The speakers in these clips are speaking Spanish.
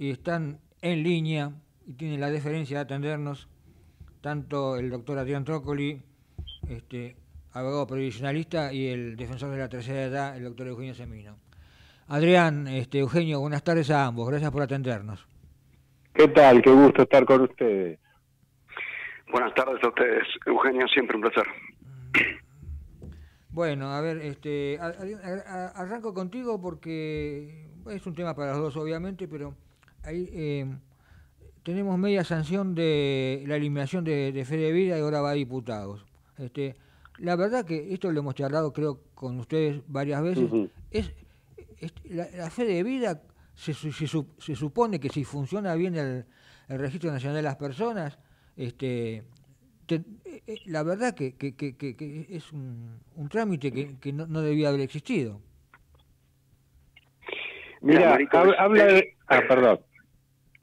y están en línea y tienen la deferencia de atendernos tanto el doctor Adrián Trócoli, este, abogado previsionalista, y el defensor de la tercera edad, el doctor Eugenio Semino. Adrián, este, Eugenio, buenas tardes a ambos, gracias por atendernos. ¿Qué tal? Qué gusto estar con ustedes. Buenas tardes a ustedes, Eugenio, siempre un placer. Bueno, a ver, este, arranco contigo porque es un tema para los dos, obviamente, pero ahí eh, tenemos media sanción de la eliminación de, de Fede Vida y ahora va a diputados. Este, la verdad que esto lo hemos charlado, creo, con ustedes varias veces. es, la, fe de vida se, se, supone que si funciona bien el, el registro nacional de las personas, este, eh, eh, la verdad que, que, que, que es un, un, trámite que, no, no, debía haber existido. Mira, habla de... Ah, perdón.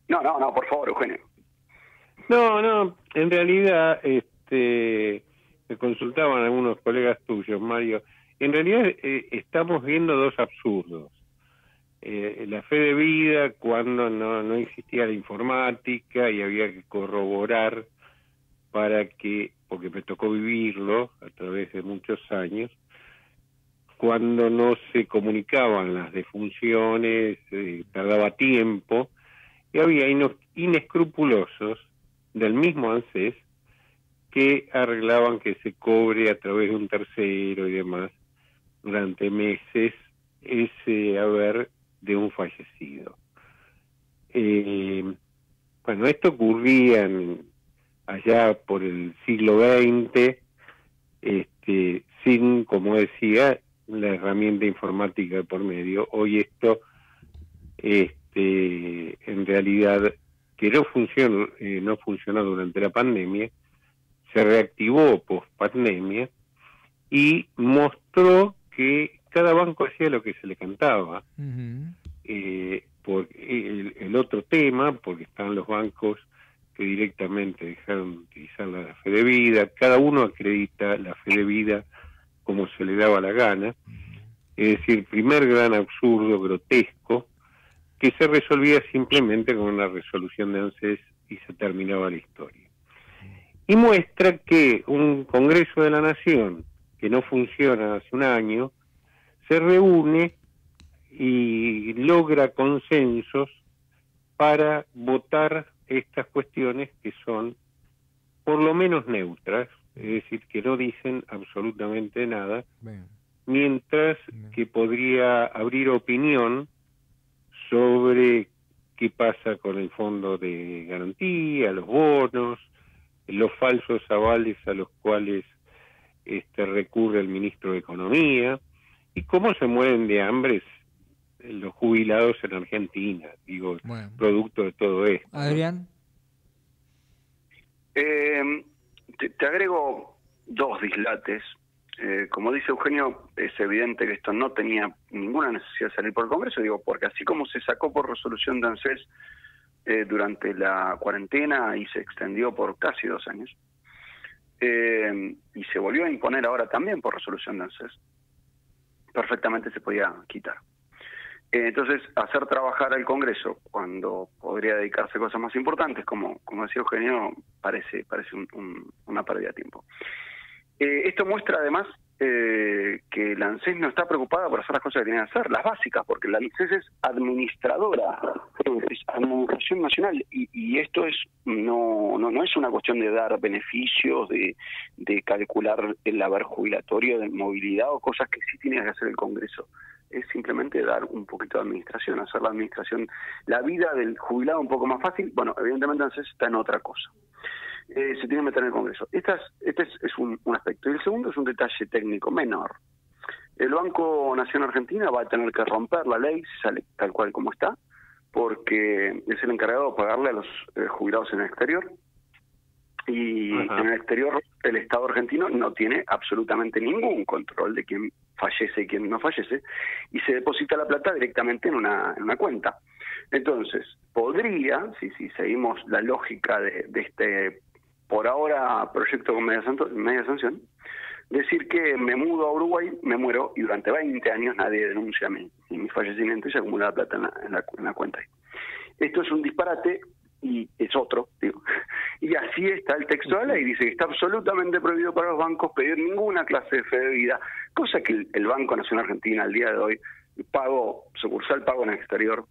No, no, no, por favor, Eugenio. No, no, en realidad, este, me consultaban algunos colegas tuyos, Mario. En realidad eh, estamos viendo dos absurdos. Eh, la fe de vida cuando no, no existía la informática y había que corroborar para que, porque me tocó vivirlo a través de muchos años, cuando no se comunicaban las defunciones, eh, tardaba tiempo, y había inescrupulosos del mismo ANSES que arreglaban que se cobre a través de un tercero y demás durante meses ese haber de un fallecido. Eh, bueno, esto ocurría allá por el siglo XX, este, sin, como decía, la herramienta informática por medio. Hoy esto, este, en realidad, que no funcionó, eh, no funcionó durante la pandemia, se reactivó post pandemia y mostró que cada banco hacía lo que se le cantaba. eh, por el, otro tema, porque están los bancos que directamente dejaron de utilizar la fe de vida, cada uno acredita la fe de vida como se le daba la gana, es decir, primer gran absurdo, grotesco, que se resolvía simplemente con una resolución de ANSES y se terminaba la historia. Y muestra que un Congreso de la Nación, que no funciona hace un año, se reúne y logra consensos para votar estas cuestiones que son por lo menos neutras, es decir, que no dicen absolutamente nada, mientras que podría abrir opinión sobre qué pasa con el fondo de garantía, los bonos, los falsos avales a los cuales este recurre el ministro de Economía, y cómo se mueren de hambre los jubilados en Argentina, digo, producto de todo esto. Adrián. Eh, te, agrego dos dislates. Eh, como dice Eugenio, es evidente que esto no tenía ninguna necesidad de salir por el Congreso, digo, porque así como se sacó por resolución de ANSES eh, durante la cuarentena y se extendió por casi dos años, y se volvió a imponer ahora también por resolución de ANSES, perfectamente se podía quitar. Eh, entonces, hacer trabajar al Congreso cuando podría dedicarse a cosas más importantes, como, como decía Eugenio, parece, parece una pérdida de tiempo. Eh, esto muestra además eh, que la ANSES no está preocupada por hacer las cosas que tiene que hacer, las básicas, porque la ANSES es administradora, es administración nacional, y, esto es no, no no es una cuestión de dar beneficios, de, de calcular el haber jubilatorio, de movilidad o cosas que sí tiene que hacer el Congreso. Es simplemente dar un poquito de administración, hacer la administración, la vida del jubilado un poco más fácil. Bueno, evidentemente ANSES está en otra cosa. Eh, se tiene que meter en el Congreso. este es, un, aspecto. Y el segundo es un detalle técnico menor. El Banco Nación Argentina va a tener que romper la ley, si sale tal cual como está, porque es el encargado de pagarle a los eh, jubilados en el exterior. Y en el exterior el Estado argentino no tiene absolutamente ningún control de quién fallece y quién no fallece, y se deposita la plata directamente en una, en una cuenta. Entonces, podría, si, si seguimos la lógica de, de este por ahora proyecto con media, sanción, decir que me mudo a Uruguay, me muero y durante 20 años nadie denuncia mi, mi fallecimiento y se acumula plata en la, en la, cuenta. esto es un disparate y es otro, digo. Y así está el texto de la ley, dice que está absolutamente prohibido para los bancos pedir ninguna clase de fe de vida, cosa que el, Banco Nacional Argentina al día de hoy, pago, sucursal pago en el exterior,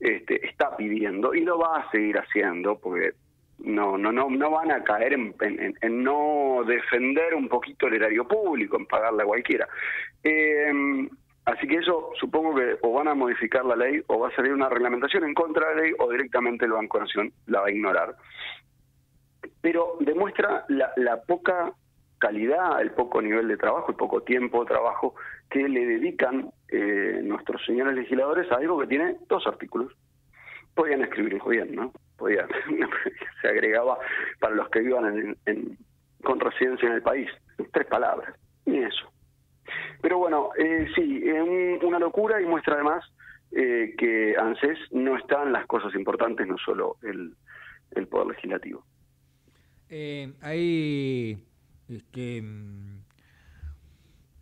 este, está pidiendo y lo va a seguir haciendo porque no no no no van a caer en, no defender un poquito el erario público en pagarle a cualquiera eh, Así que eso supongo que o van a modificar la ley o va a salir una reglamentación en contra de la ley o directamente el Banco Nación la va a ignorar. Pero demuestra la, poca calidad, el poco nivel de trabajo, el poco tiempo de trabajo que le dedican eh, nuestros señores legisladores a algo que tiene dos artículos. Podían escribir bien, ¿no? Se agregaba para los que vivan con residencia en el país, tres palabras, ni eso. Pero bueno, eh, sí, es una locura y muestra además eh, que ANSES no está en las cosas importantes, no solo el, Poder Legislativo. Eh, ahí este,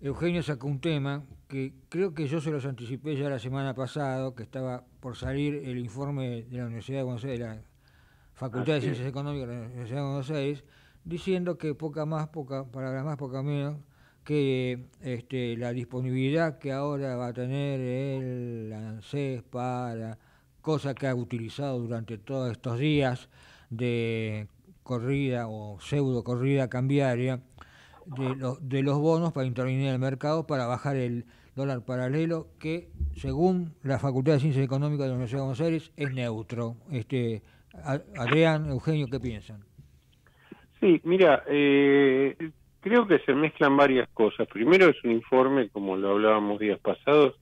Eugenio sacó un tema que creo que yo se los anticipé ya la semana pasada, que estaba por salir el informe de la Universidad de Aires, de la Facultad de Ciencias Económicas de la Universidad de Buenos Aires, diciendo que poca más, poca, palabras más, poca menos, que este, la disponibilidad que ahora va a tener el ANSES para cosa que ha utilizado durante todos estos días de corrida o pseudo corrida cambiaria de, de los bonos para intervenir en el mercado para bajar el dólar paralelo que según la Facultad de Ciencias Económicas de la Universidad de Buenos Aires es neutro. Este, Adrián, Eugenio, ¿qué piensan? Sí, mira, eh, Creo que se mezclan varias cosas. Primero es un informe, como lo hablábamos días pasados,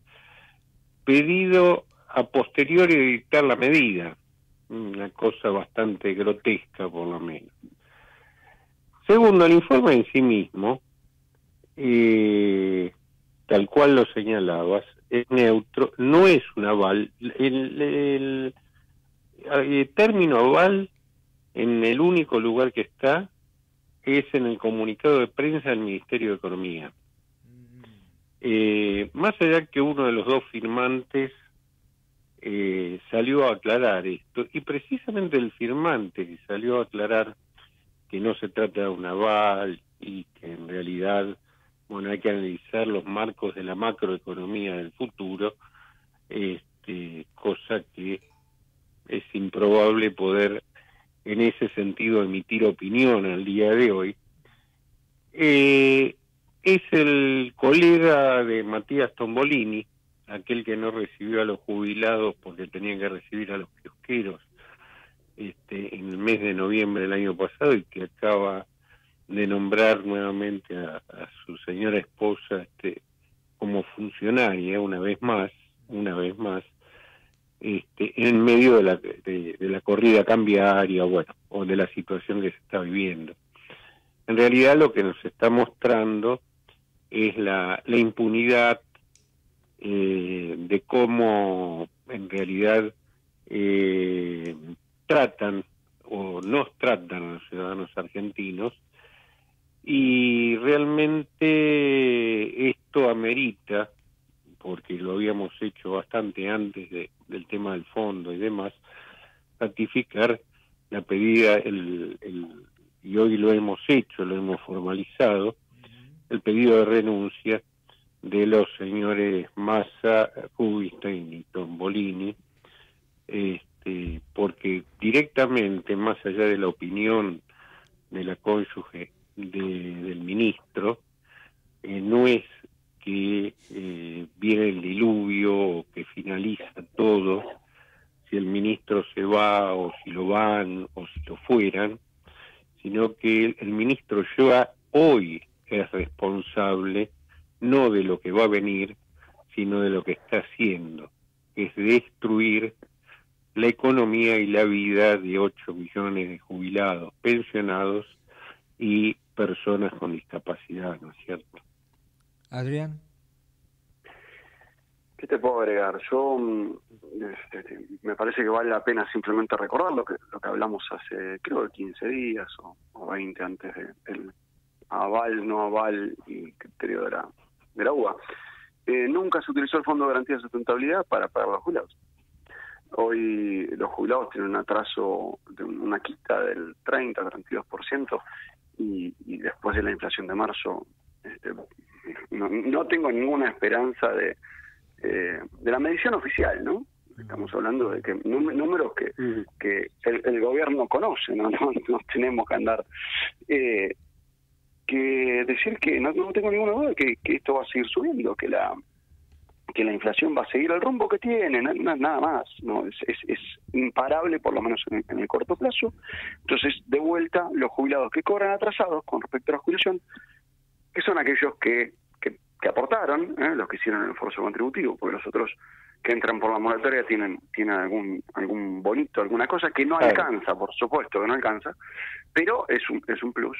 pedido a posteriori de dictar la medida. Una cosa bastante grotesca, por lo menos. Segundo, el informe en sí mismo, eh, tal cual lo señalabas, es neutro, no es un aval. El término aval, en el único lugar que está, es en el comunicado de prensa del Ministerio de Economía. Eh, más allá que uno de los dos firmantes eh, salió a aclarar esto, y precisamente el firmante salió a aclarar que no se trata de un aval y que en realidad bueno hay que analizar los marcos de la macroeconomía del futuro, este, cosa que es improbable poder en ese sentido emitir opinión al día de hoy, eh, es el colega de Matías Tombolini, aquel que no recibió a los jubilados porque tenía que recibir a los kiosqueros este, en el mes de noviembre del año pasado y que acaba de nombrar nuevamente a, su señora esposa este, como funcionaria una vez más, una vez más, este, en medio de la, de, la corrida cambiaria, bueno, o de la situación que se está viviendo. En realidad lo que nos está mostrando es la, impunidad eh, de cómo en realidad eh, tratan o nos tratan a los ciudadanos argentinos y realmente esto amerita porque lo habíamos hecho bastante antes de, tema del fondo y demás, ratificar la pedida, el, y hoy lo hemos hecho, lo hemos formalizado, el pedido de renuncia de los señores Massa, Rubinstein y Tombolini, este, porque directamente, más allá de la opinión de la cónyuge del ministro, eh, no es que eh, viene el diluvio, que finaliza todo, si el ministro se va o si lo van o si lo fueran, sino que el, ministro ya hoy es responsable no de lo que va a venir, sino de lo que está haciendo, es destruir la economía y la vida de 8 millones de jubilados, pensionados y personas con discapacidad, ¿no es cierto? Adrián. ¿Qué te puedo agregar? Yo mm, este, me parece que vale la pena simplemente recordar lo que lo que hablamos hace creo que 15 días o, o 20 antes del aval, no aval y criterio de la, de la UBA. Eh, nunca se utilizó el Fondo de Garantía de Sustentabilidad para pagar los jubilados. Hoy los jubilados tienen un atraso de una quita del 30-32% y, y después de la inflación de marzo este, no, no tengo ninguna esperanza de, eh, de la medición oficial, ¿no? Estamos hablando de que números que, que el, gobierno conoce, ¿no? No, tenemos que andar. Eh, que decir que no, tengo ninguna duda que, que esto va a seguir subiendo, que la que la inflación va a seguir el rumbo que tiene, nada más, no es, es, imparable por lo menos en el, corto plazo. Entonces, de vuelta, los jubilados que cobran atrasados con respecto a la jubilación, que son aquellos que, que, aportaron, ¿eh? los que hicieron el esfuerzo contributivo, porque los otros que entran por la moratoria tienen tienen algún algún bonito, alguna cosa que no alcanza, por supuesto que no alcanza, pero es un es un plus.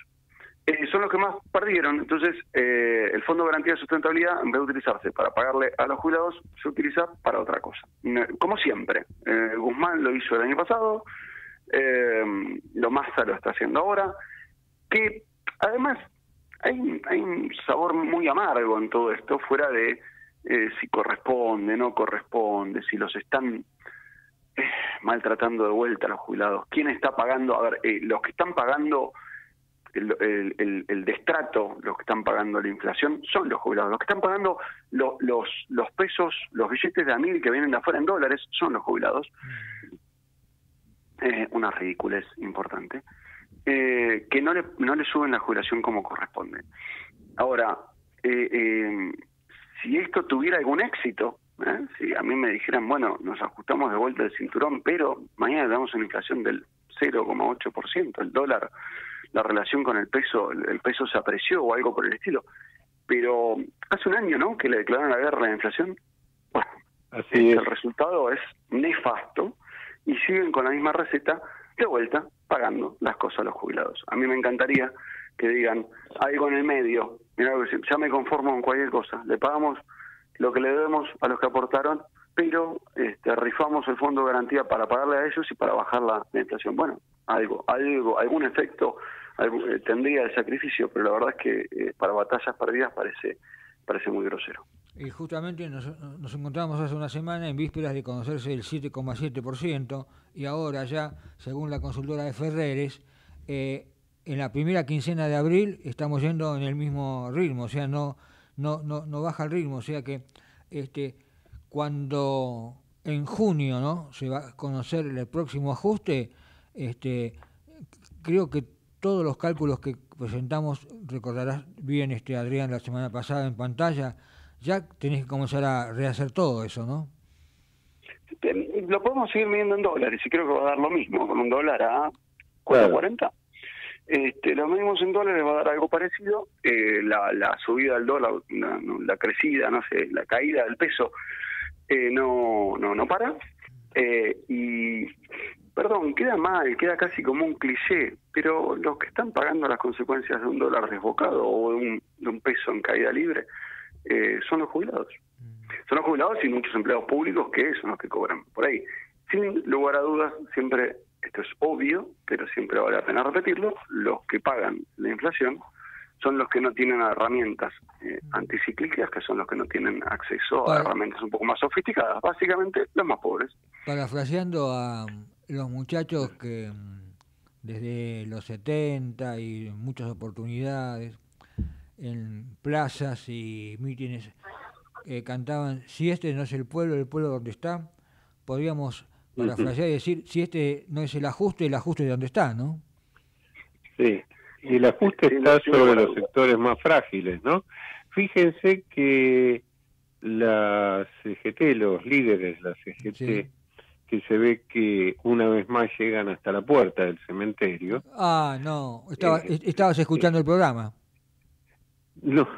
Eh, son los que más perdieron. Entonces, eh, el Fondo de Garantía de Sustentabilidad, en vez de utilizarse para pagarle a los jubilados, se utiliza para otra cosa. Como siempre, eh, Guzmán lo hizo el año pasado, lo Massa lo está haciendo ahora, que además hay, hay un sabor muy amargo en todo esto, fuera de si corresponde, no corresponde, si los están maltratando de vuelta a los jubilados, quién está pagando, a ver, los que están pagando el, el, destrato, los que están pagando la inflación, son los jubilados. Los que están pagando los, los pesos, los billetes de a mil que vienen de afuera en dólares, son los jubilados. Eh, una ridiculez importante. Eh, que no le, no le suben la jubilación como corresponde. Ahora, eh, eh si esto tuviera algún éxito, si a mí me dijeran, bueno, nos ajustamos de vuelta el cinturón, pero mañana tenemos una inflación del 0,8%, el dólar la relación con el peso, el, peso se apreció o algo por el estilo. Pero hace un año, ¿no? Que le declararon la guerra a la inflación. Bueno, Así el resultado es nefasto y siguen con la misma receta de vuelta pagando las cosas a los jubilados. A mí me encantaría que digan algo en el medio, mira, ya me conformo con cualquier cosa, le pagamos lo que le debemos a los que aportaron, pero este, rifamos el fondo de garantía para pagarle a ellos y para bajar la inflación. Bueno, algo, algo, algún efecto eh, tendría el sacrificio, pero la verdad es que eh, para batallas perdidas parece, parece muy grosero. Y justamente nos, encontramos hace una semana en vísperas de conocerse el 7,7% y ahora ya, según la consultora de Ferreres, eh, en la primera quincena de abril estamos yendo en el mismo ritmo, o sea, no, no, no, no baja el ritmo, o sea que este, cuando en junio ¿no? se va a conocer el próximo ajuste, este, creo que todos los cálculos que presentamos, recordarás bien este Adrián la semana pasada en pantalla, ya tenés que comenzar a rehacer todo eso, ¿no? Lo podemos seguir midiendo en dólares y creo que va a dar lo mismo, con un dólar a 4.40. Este, lo medimos en dólares va a dar algo parecido. Eh, la, la subida del dólar, la, la, crecida, no sé, la caída del peso eh, no, no, no para. Eh, y perdón, queda mal, queda casi como un cliché, pero los que están pagando las consecuencias de un dólar desbocado o de un, peso en caída libre eh, son los jubilados. Mm. Son los jubilados y muchos empleados públicos que son los que cobran por ahí. Sin lugar a dudas, siempre, esto es obvio, pero siempre vale la pena repetirlo, los que pagan la inflación son los que no tienen herramientas eh, anticíclicas, que son los que no tienen acceso a herramientas un poco más sofisticadas, básicamente los más pobres. Parafraseando a los muchachos que mm, desde los 70 y muchas oportunidades en plazas y mítines eh, cantaban, si este no es el pueblo, el pueblo donde está, podríamos parafrasear y decir, si este no es el ajuste, el ajuste de donde está, ¿no? Sí, y el ajuste está sobre los sectores más frágiles, ¿no? Fíjense que las CGT, los líderes, las CGT, que se ve que una vez más llegan hasta la puerta del cementerio. Ah, no, Estaba, eh, estabas escuchando el programa. No,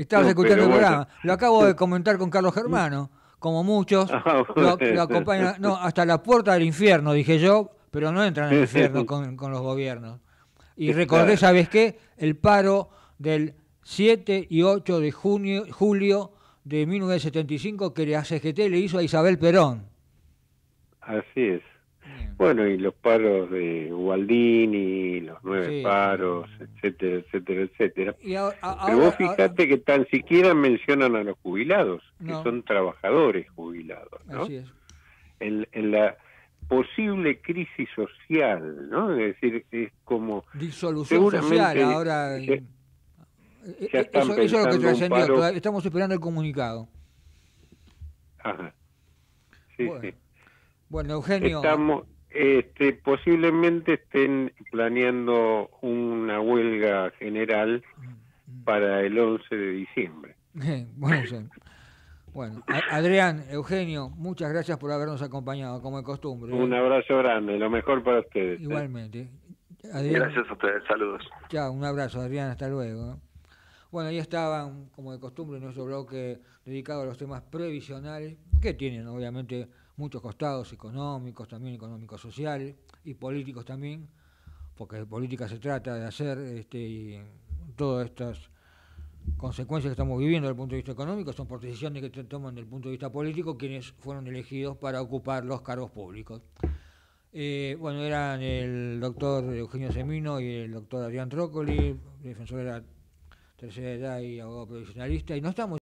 estabas escuchando el programa. Lo acabo de comentar con Carlos Germano, como muchos, ah, lo, acompañan, no, hasta la puerta del infierno, dije yo, pero no entran al infierno con, con los gobiernos. Y recordé, ¿sabes qué? El paro del 7 y 8 de junio, julio de 1975 que la CGT le hizo a Isabel Perón. Así es. Bueno, y los paros de Gualdini, los nueve paros, etcétera, etcétera, etcétera. Pero vos fíjate que tan siquiera mencionan a los jubilados, que son trabajadores jubilados, ¿no? Así es. en, la posible crisis social, ¿no? Es decir, es como... Disolución social ahora... Eh, eh, eso, es lo que trascendió, estamos esperando el comunicado. Ajá. Sí, bueno. sí. Bueno, Eugenio... Estamos, este, posiblemente estén planeando una huelga general mm, mm. para el 11 de diciembre. bueno, bueno, Adrián, Eugenio, muchas gracias por habernos acompañado, como de costumbre. Un abrazo grande, lo mejor para ustedes. ¿eh? Igualmente. gracias a ustedes, saludos. Chao, un abrazo, Adrián, hasta luego. Bueno, ahí estaban, como de costumbre, nuestro bloque dedicado a los temas previsionales, que tienen obviamente muchos costados económicos, también económicos sociales y políticos también, porque de política se trata de hacer este, y todas estas consecuencias que estamos viviendo desde el punto de vista económico son por decisiones que se toman desde el punto de vista político quienes fueron elegidos para ocupar los cargos públicos. Eh, bueno, eran el doctor Eugenio Semino y el doctor Adrián Trócoli, defensor de la tercera edad y abogado profesionalista, y no estamos